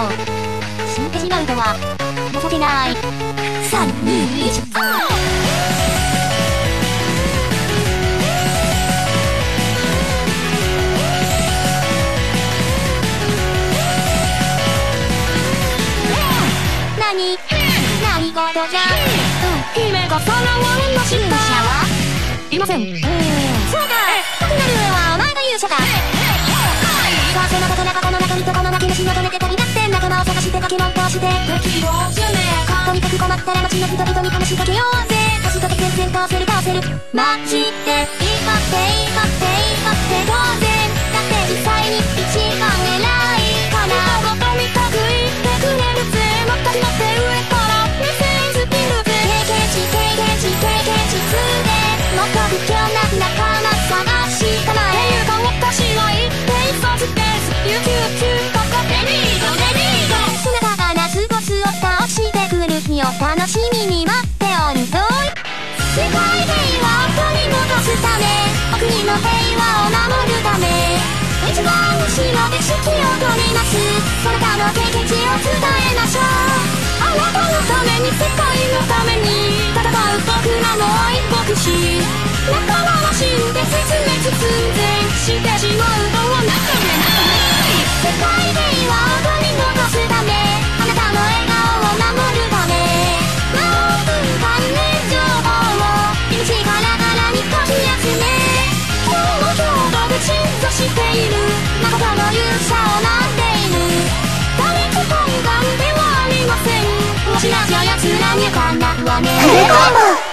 よ死んでしまうとは情けない321オ何何事じゃ姫がました勇者はいませんそうかなるはお前が勇者のことなかこの中にとこの泣き虫のとめてととにかく困ったら街の人々に話しかけようぜ。年とて全然かわせるかわせる。街っていいしみに待っておるぞ世界平和を取り戻すためお国の平和を守るため一番後ろで指揮を取ります。そなたの経験値を伝えましょうあなたのために世界のために戦う僕らの愛国士仲間は死んで絶滅寸前してしまう懇願ではありませんわしらじゃ奴らにかなうわね。フルコンボ